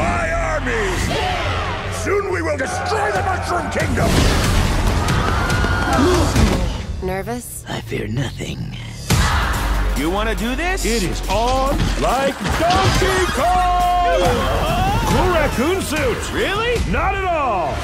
my army! Soon we will destroy the Mushroom Kingdom! Nervous? I fear nothing. You want to do this? It is on like Donkey Kong! Cool raccoon suit! Really? Not at all!